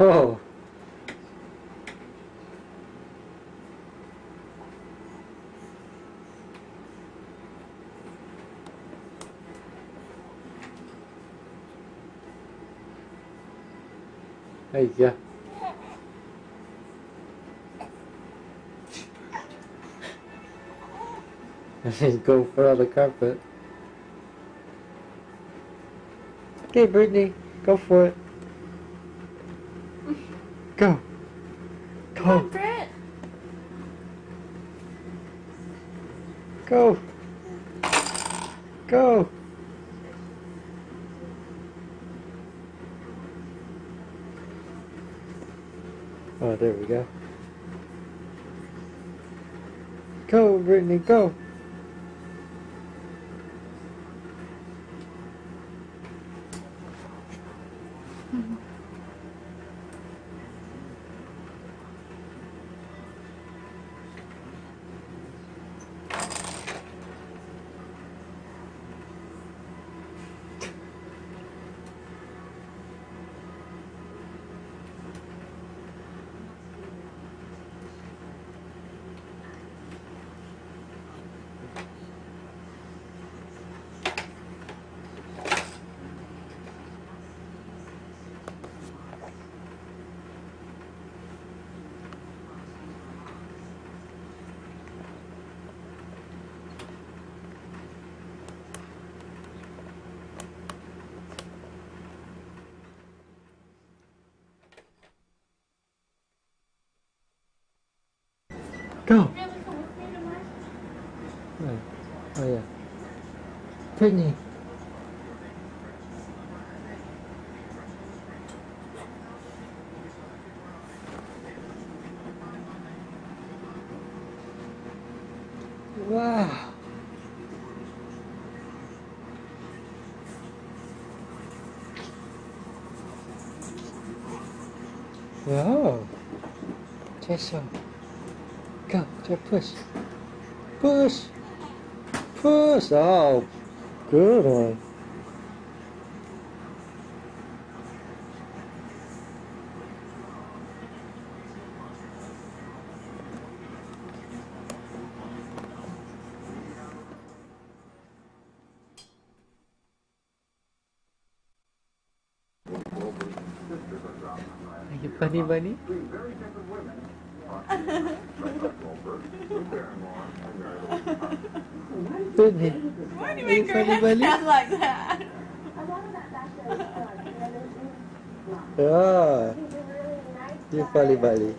Oh. There you go. And then go for all the carpet. Okay, Brittany, go for it. Go. Come on, Go. Go. Go. Oh, there we go. Go, Brittany, go. Mm-hmm. Go. Oh, oh yeah. Brittany. Wow. Wow. Tessa. Go, just push. Push. Push. Oh, good one. Are you funny bunny? Brittany. Why do you Are you make your head sound like that? Ah, you funny bunny.